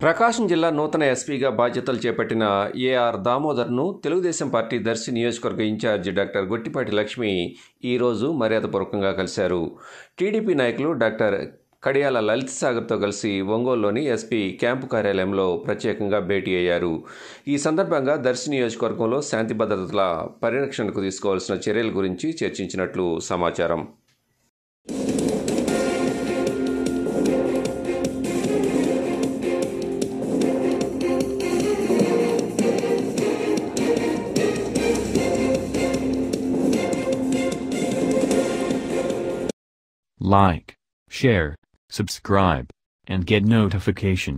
ప్రకాశం జిల్లా నూతన ఎస్పీగా బాధ్యతలు చేపట్టిన ఏఆర్ దామోదర్ను తెలుగుదేశం పార్టీ దర్శి నియోజకవర్గ ఇన్ఛార్జి డాక్టర్ గొట్టిపాటి లక్ష్మి ఈరోజు మర్యాదపూర్వకంగా కలిశారు. టీడీపీ నాయకులు డాక్టర్ కడియాల లలిత్ సాగర్తో కలిసి ఒంగోలులోని ఎస్పీ క్యాంపు కార్యాలయంలో ప్రత్యేకంగా భేటీ అయ్యారు. ఈ సందర్భంగా దర్శి నియోజకవర్గంలో శాంతి భద్రతల పరిరక్షణకు తీసుకోవాల్సిన చర్యల గురించి చర్చించినట్లు సమాచారం. Like, share, subscribe, and get notification.